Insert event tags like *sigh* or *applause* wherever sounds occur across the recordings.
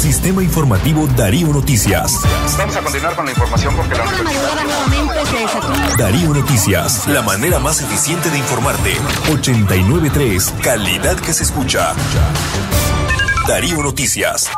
Sistema Informativo Darío Noticias. Vamos a continuar con la información porque la Darío Noticias, la manera más eficiente de informarte. 893, calidad que se escucha. Darío Noticias.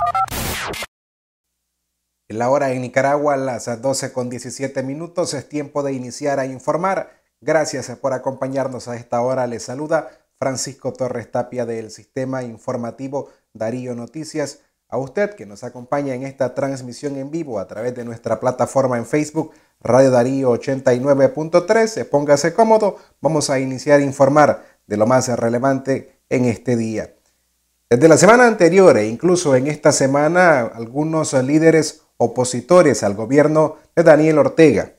La hora en Nicaragua, las 12 con 17 minutos, es tiempo de iniciar a informar. Gracias por acompañarnos a esta hora. Les saluda Francisco Torres Tapia del Sistema Informativo Darío Noticias. A usted que nos acompaña en esta transmisión en vivo a través de nuestra plataforma en Facebook, Radio Darío 89.3, póngase cómodo. Vamos a iniciar a informar de lo más relevante en este día. Desde la semana anterior e incluso en esta semana, algunos líderes opositores al gobierno de Daniel Ortega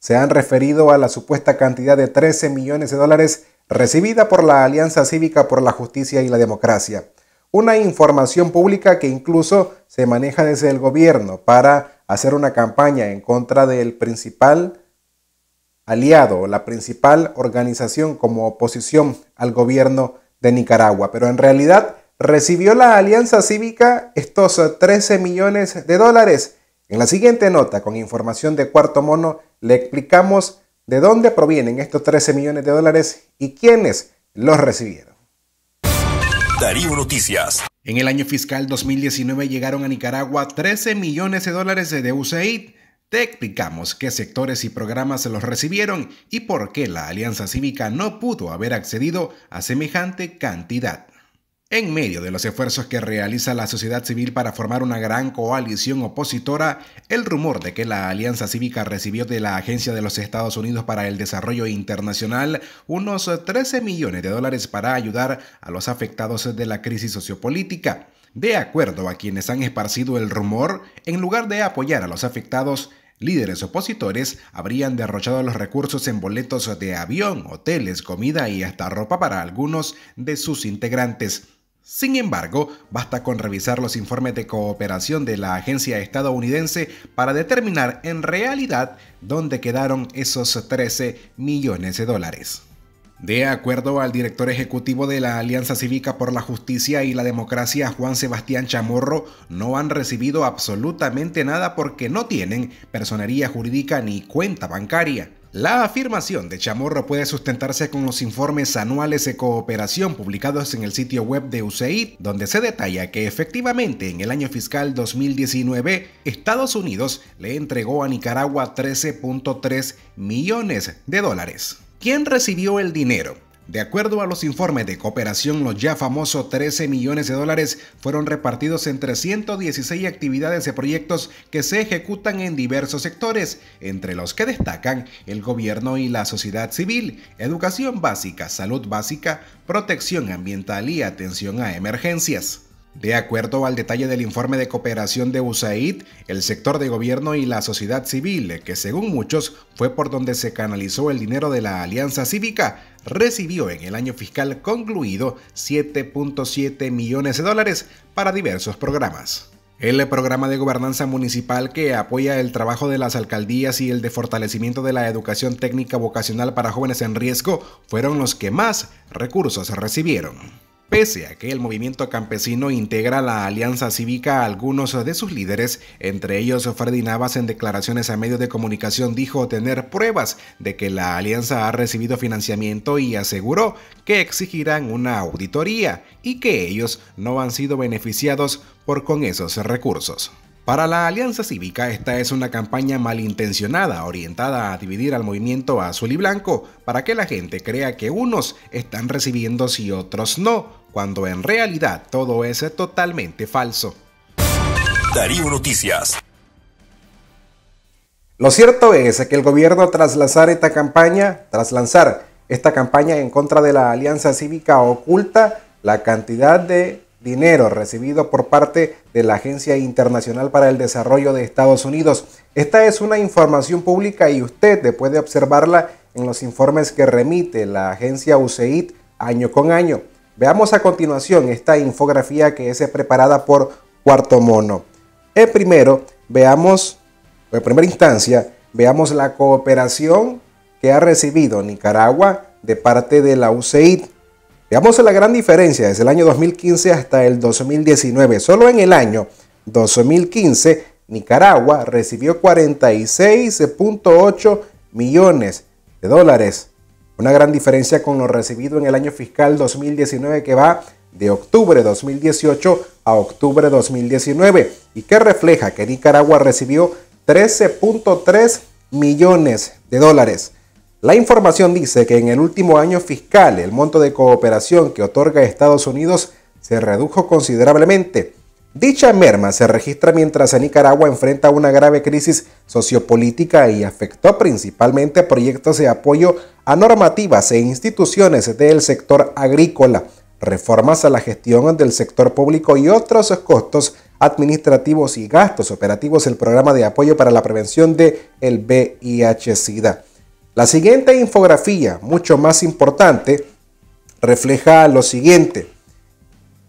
se han referido a la supuesta cantidad de 13 millones de dólares recibida por la Alianza Cívica por la Justicia y la Democracia. Una información pública que incluso se maneja desde el gobierno para hacer una campaña en contra del principal aliado, la principal organización como oposición al gobierno de Nicaragua. Pero en realidad recibió la Alianza Cívica estos 13 millones de dólares. En la siguiente nota, con información de Cuarto Mono, le explicamos de dónde provienen estos 13 millones de dólares y quiénes los recibieron. Darío Noticias. En el año fiscal 2019 llegaron a Nicaragua 13 millones de dólares de USAID. Te explicamos qué sectores y programas se los recibieron y por qué la Alianza Cívica no pudo haber accedido a semejante cantidad. En medio de los esfuerzos que realiza la sociedad civil para formar una gran coalición opositora, el rumor de que la Alianza Cívica recibió de la Agencia de los Estados Unidos para el Desarrollo Internacional unos 13 millones de dólares para ayudar a los afectados de la crisis sociopolítica. De acuerdo a quienes han esparcido el rumor, en lugar de apoyar a los afectados, líderes opositores habrían derrochado los recursos en boletos de avión, hoteles, comida y hasta ropa para algunos de sus integrantes. Sin embargo, basta con revisar los informes de cooperación de la agencia estadounidense para determinar en realidad dónde quedaron esos 13 millones de dólares. De acuerdo al director ejecutivo de la Alianza Cívica por la Justicia y la Democracia, Juan Sebastián Chamorro, no han recibido absolutamente nada porque no tienen personería jurídica ni cuenta bancaria. La afirmación de Chamorro puede sustentarse con los informes anuales de cooperación publicados en el sitio web de USAID, donde se detalla que efectivamente en el año fiscal 2019 Estados Unidos le entregó a Nicaragua 13.3 millones de dólares. ¿Quién recibió el dinero? De acuerdo a los informes de cooperación, los ya famosos 13 millones de dólares fueron repartidos entre 116 actividades de proyectos que se ejecutan en diversos sectores, entre los que destacan el gobierno y la sociedad civil, educación básica, salud básica, protección ambiental y atención a emergencias. De acuerdo al detalle del informe de cooperación de USAID, el sector de gobierno y la sociedad civil, que según muchos fue por donde se canalizó el dinero de la Alianza Cívica, recibió en el año fiscal concluido 7.7 millones de dólares para diversos programas. El programa de gobernanza municipal que apoya el trabajo de las alcaldías y el de fortalecimiento de la educación técnica vocacional para jóvenes en riesgo fueron los que más recursos recibieron. Pese a que el movimiento campesino integra la alianza cívica, algunos de sus líderes, entre ellos Freddy Navas en declaraciones a medios de comunicación dijo tener pruebas de que la alianza ha recibido financiamiento y aseguró que exigirán una auditoría y que ellos no han sido beneficiados por con esos recursos. Para la Alianza Cívica, esta es una campaña malintencionada orientada a dividir al movimiento azul y blanco para que la gente crea que unos están recibiendo y otros no, cuando en realidad todo es totalmente falso. Darío Noticias. Lo cierto es que el gobierno tras lanzar esta campaña, tras lanzar esta campaña en contra de la Alianza Cívica oculta la cantidad de dinero recibido por parte de la Agencia Internacional para el Desarrollo de Estados Unidos. Esta es una información pública y usted puede observarla en los informes que remite la agencia USAID año con año. Veamos a continuación esta infografía que es preparada por Cuarto Mono. El primero, veamos, en primera instancia, veamos la cooperación que ha recibido Nicaragua de parte de la USAID Veamos la gran diferencia desde el año 2015 hasta el 2019. Solo en el año 2015, Nicaragua recibió 46.8 millones de dólares. Una gran diferencia con lo recibido en el año fiscal 2019 que va de octubre 2018 a octubre 2019 y que refleja que Nicaragua recibió 13.3 millones de dólares. La información dice que en el último año fiscal el monto de cooperación que otorga Estados Unidos se redujo considerablemente. Dicha merma se registra mientras Nicaragua enfrenta una grave crisis sociopolítica y afectó principalmente proyectos de apoyo a normativas e instituciones del sector agrícola, reformas a la gestión del sector público y otros costos administrativos y gastos operativos del programa de apoyo para la prevención del el VIH-Sida. La siguiente infografía, mucho más importante, refleja lo siguiente.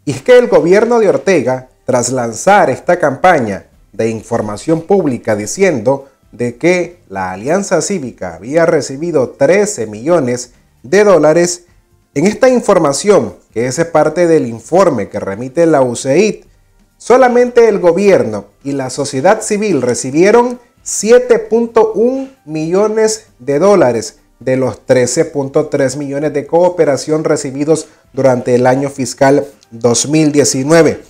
Y es que el gobierno de Ortega, tras lanzar esta campaña de información pública diciendo de que la Alianza Cívica había recibido 13 millones de dólares, en esta información, que es parte del informe que remite la UCEID, solamente el gobierno y la sociedad civil recibieron 7.1 millones de dólares de los 13.3 millones de cooperación recibidos durante el año fiscal 2019.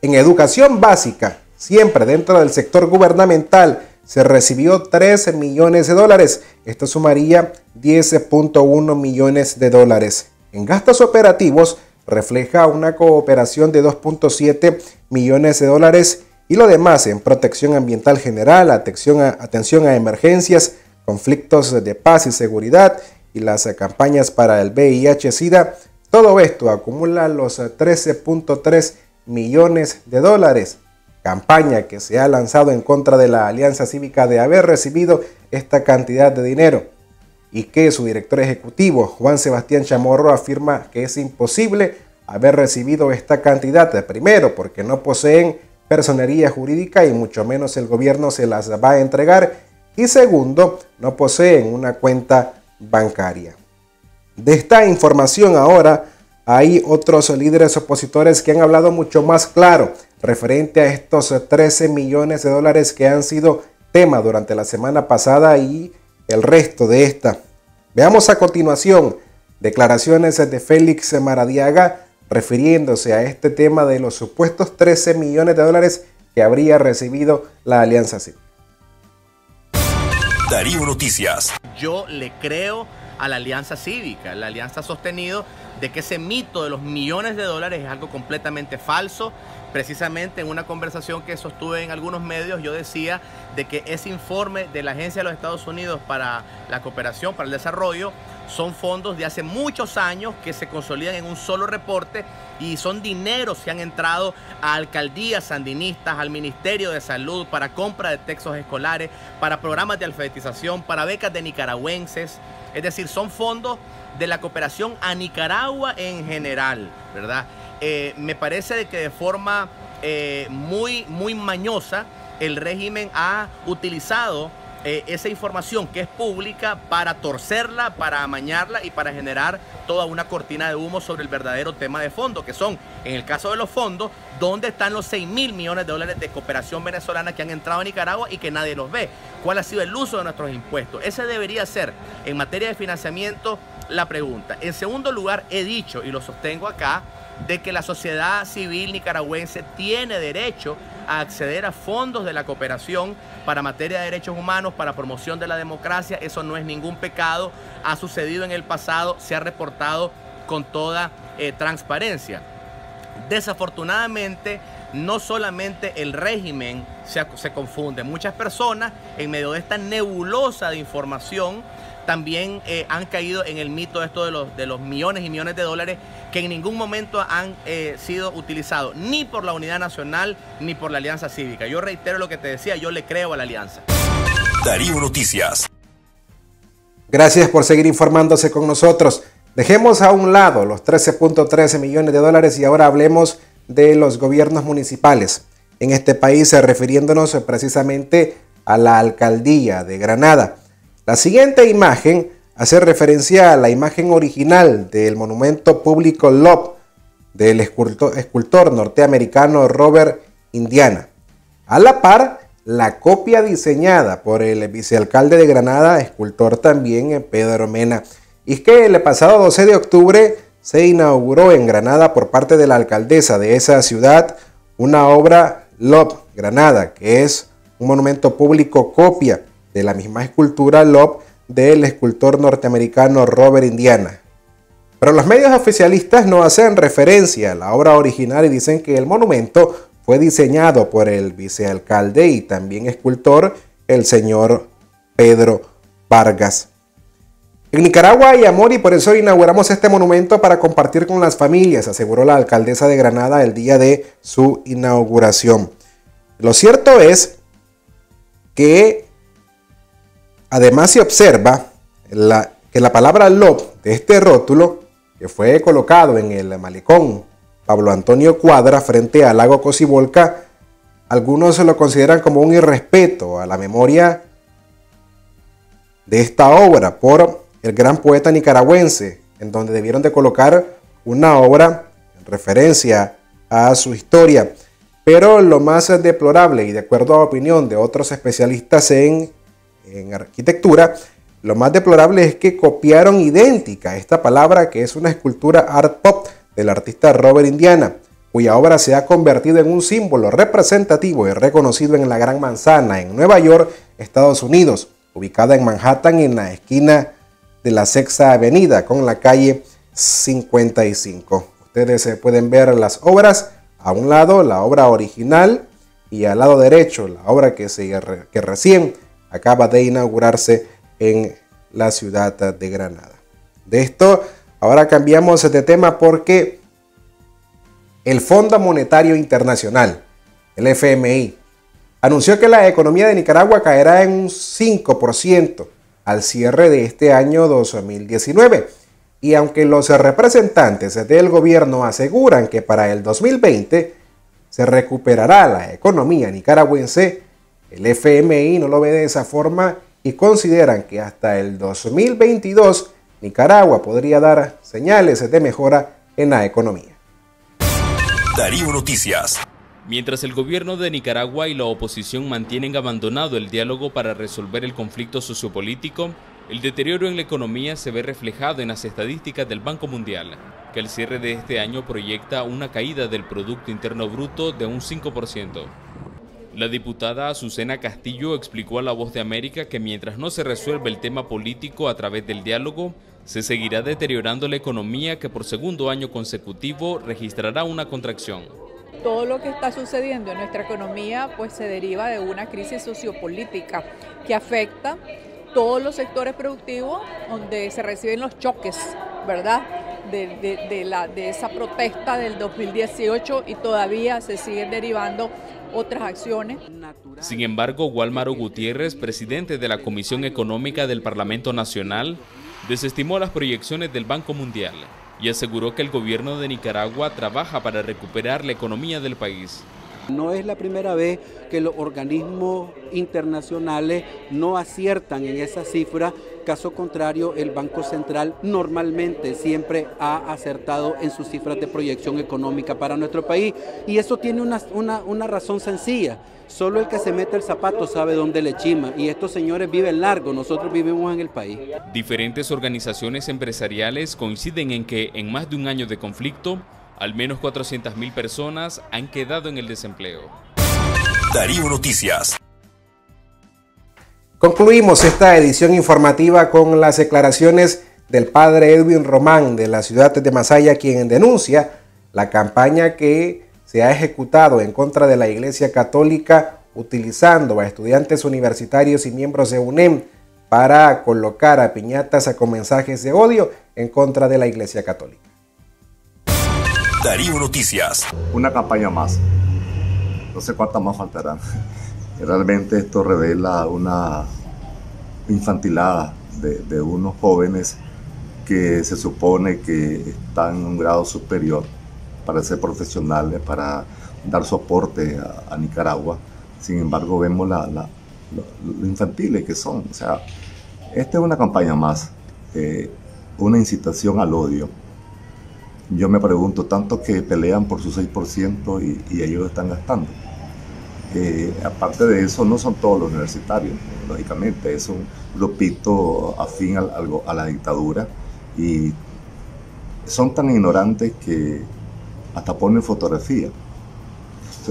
En educación básica, siempre dentro del sector gubernamental, se recibió 13 millones de dólares. Esto sumaría 10.1 millones de dólares. En gastos operativos refleja una cooperación de 2.7 millones de dólares y lo demás en protección ambiental general, atención a, atención a emergencias, conflictos de paz y seguridad y las campañas para el VIH-Sida. Todo esto acumula los 13.3 millones de dólares. Campaña que se ha lanzado en contra de la Alianza Cívica de haber recibido esta cantidad de dinero y que su director ejecutivo, Juan Sebastián Chamorro, afirma que es imposible haber recibido esta cantidad, primero porque no poseen personería jurídica y mucho menos el gobierno se las va a entregar. Y segundo, no poseen una cuenta bancaria. De esta información ahora hay otros líderes opositores que han hablado mucho más claro referente a estos 13 millones de dólares que han sido tema durante la semana pasada y el resto de esta. Veamos a continuación declaraciones de Félix Maradiaga refiriéndose a este tema de los supuestos 13 millones de dólares que habría recibido la Alianza Cívica. Darío Noticias. Yo le creo a la Alianza Cívica. La Alianza ha sostenido de que ese mito de los millones de dólares es algo completamente falso. Precisamente en una conversación que sostuve en algunos medios yo decía de que ese informe de la Agencia de los Estados Unidos para la Cooperación, para el Desarrollo, son fondos de hace muchos años que se consolidan en un solo reporte y son dineros que han entrado a alcaldías sandinistas, al Ministerio de Salud para compra de textos escolares, para programas de alfabetización, para becas de nicaragüenses. Es decir, son fondos de la cooperación a Nicaragua en general, ¿verdad? Eh, me parece que de forma eh, muy, muy mañosa el régimen ha utilizado eh, esa información que es pública para torcerla, para amañarla y para generar toda una cortina de humo sobre el verdadero tema de fondo, que son, en el caso de los fondos, ¿dónde están los 6 mil millones de dólares de cooperación venezolana que han entrado a Nicaragua y que nadie los ve? ¿Cuál ha sido el uso de nuestros impuestos? Ese debería ser, en materia de financiamiento, la pregunta. En segundo lugar, he dicho, y lo sostengo acá, de que la sociedad civil nicaragüense tiene derecho a acceder a fondos de la cooperación para materia de derechos humanos, para promoción de la democracia. Eso no es ningún pecado, ha sucedido en el pasado, se ha reportado con toda eh, transparencia. Desafortunadamente, no solamente el régimen se, se confunde, muchas personas en medio de esta nebulosa de información también eh, han caído en el mito esto de los, de los millones y millones de dólares que en ningún momento han eh, sido utilizados ni por la Unidad Nacional ni por la Alianza Cívica. Yo reitero lo que te decía, yo le creo a la Alianza. Darío Noticias. Gracias por seguir informándose con nosotros. Dejemos a un lado los 13.13 millones de dólares y ahora hablemos de los gobiernos municipales en este país, refiriéndonos precisamente a la alcaldía de Granada. La siguiente imagen hace referencia a la imagen original del monumento público Love del escultor, norteamericano Robert Indiana. A la par, la copia diseñada por el vicealcalde de Granada, escultor también Pedro Mena. Y es que el pasado 12 de octubre se inauguró en Granada por parte de la alcaldesa de esa ciudad una obra Love Granada, que es un monumento público copia de la misma escultura Love del escultor norteamericano Robert Indiana. Pero los medios oficialistas no hacen referencia a la obra original y dicen que el monumento fue diseñado por el vicealcalde y también escultor, el señor Pedro Vargas. En Nicaragua hay amor y por eso inauguramos este monumento para compartir con las familias, aseguró la alcaldesa de Granada el día de su inauguración. Lo cierto es que Además se observa que la palabra LOB de este rótulo, que fue colocado en el malecón Pablo Antonio Cuadra frente al lago Cocibolca, algunos se lo consideran como un irrespeto a la memoria de esta obra por el gran poeta nicaragüense, en donde debieron de colocar una obra en referencia a su historia. Pero lo más deplorable, y de acuerdo a opinión de otros especialistas en en arquitectura, lo más deplorable es que copiaron idéntica esta palabra que es una escultura art pop del artista Robert Indiana, cuya obra se ha convertido en un símbolo representativo y reconocido en la Gran Manzana, en Nueva York, Estados Unidos, ubicada en Manhattan en la esquina de la Sexta Avenida con la calle 55. Ustedes eh, pueden ver las obras, a un lado la obra original y al lado derecho la obra que, se, que recién acaba de inaugurarse en la ciudad de Granada. De esto, ahora cambiamos de tema porque el Fondo Monetario Internacional, el FMI, anunció que la economía de Nicaragua caerá en un 5% al cierre de este año 2019. Y aunque los representantes del gobierno aseguran que para el 2020 se recuperará la economía nicaragüense, el FMI no lo ve de esa forma y consideran que hasta el 2022 Nicaragua podría dar señales de mejora en la economía. Darío Noticias. Mientras el gobierno de Nicaragua y la oposición mantienen abandonado el diálogo para resolver el conflicto sociopolítico, el deterioro en la economía se ve reflejado en las estadísticas del Banco Mundial, que al cierre de este año proyecta una caída del Producto Interno Bruto de un 5%. La diputada Azucena Castillo explicó a La Voz de América que mientras no se resuelve el tema político a través del diálogo, se seguirá deteriorando la economía que por segundo año consecutivo registrará una contracción. Todo lo que está sucediendo en nuestra economía pues se deriva de una crisis sociopolítica que afecta todos los sectores productivos donde se reciben los choques, ¿verdad? De, la, de esa protesta del 2018 y todavía se siguen derivando otras acciones. Sin embargo, Walmaro Gutiérrez, presidente de la Comisión Económica del Parlamento Nacional, desestimó las proyecciones del Banco Mundial y aseguró que el gobierno de Nicaragua trabaja para recuperar la economía del país. No es la primera vez que los organismos internacionales no aciertan en esa cifra. Caso contrario, el Banco Central normalmente siempre ha acertado en sus cifras de proyección económica para nuestro país. Y eso tiene una, una, razón sencilla. Solo el que se mete el zapato sabe dónde le chima. Y estos señores viven largo, nosotros vivimos en el país. Diferentes organizaciones empresariales coinciden en que en más de un año de conflicto, al menos 400.000 personas han quedado en el desempleo. Darío Noticias. Concluimos esta edición informativa con las declaraciones del padre Edwin Román de la ciudad de Masaya, quien denuncia la campaña que se ha ejecutado en contra de la Iglesia Católica utilizando a estudiantes universitarios y miembros de UNEM para colocar a piñatas con mensajes de odio en contra de la Iglesia Católica. Darío Noticias. Una campaña más. No sé cuántas más faltarán. *laughs* Realmente esto revela una infantilada de, unos jóvenes que se supone que están en un grado superior para ser profesionales, para dar soporte a, Nicaragua. Sin embargo, vemos la, lo, infantiles que son. O sea, esta es una campaña más, eh, una incitación al odio yo me pregunto, tanto que pelean por su 6% y, ellos están gastando. Eh, aparte de eso, no son todos los universitarios, lógicamente, es un grupito afín a la dictadura y son tan ignorantes que hasta ponen fotografía.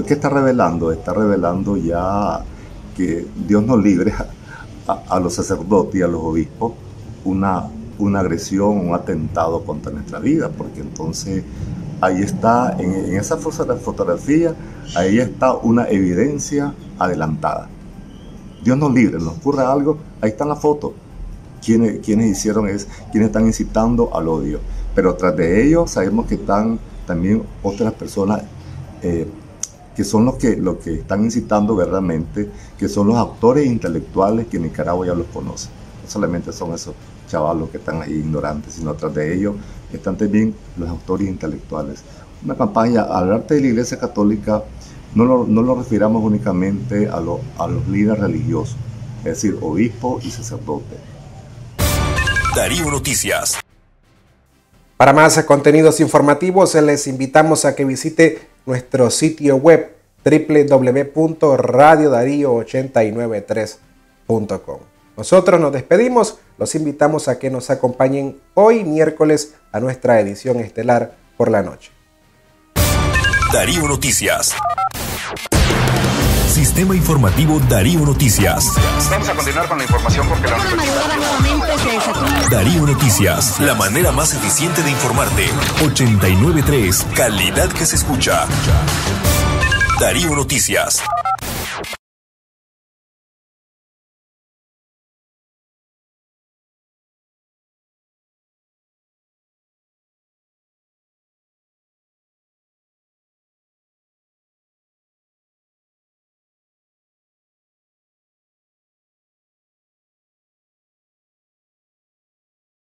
¿qué está revelando? Está revelando ya que Dios nos libre a los sacerdotes y a los obispos una una agresión, un atentado contra nuestra vida, porque entonces ahí está, en, esa fotografía, ahí está una evidencia adelantada. Dios nos libre, nos ocurre algo, ahí está la foto. Quienes, quienes hicieron es, quienes están incitando al odio. Pero tras de ellos sabemos que están también otras personas eh, que son los que, los que están incitando verdaderamente, que son los actores intelectuales que Nicaragua ya los conoce. No solamente son esos chavalos que están ahí ignorantes, sino atrás de ellos están también los autores intelectuales. Una campaña, al arte de la Iglesia Católica, no lo, no lo refiramos únicamente a, a los líderes religiosos, es decir, obispo y sacerdote. Darío Noticias. Para más contenidos informativos, les invitamos a que visite nuestro sitio web www.radiodarío893.com. Nosotros nos despedimos, los invitamos a que nos acompañen hoy miércoles a nuestra edición estelar por la noche. Darío Noticias. Sistema informativo Darío Noticias. Vamos a continuar con la información porque la Darío Noticias, la manera más eficiente de informarte. 893, calidad que se escucha. Darío Noticias.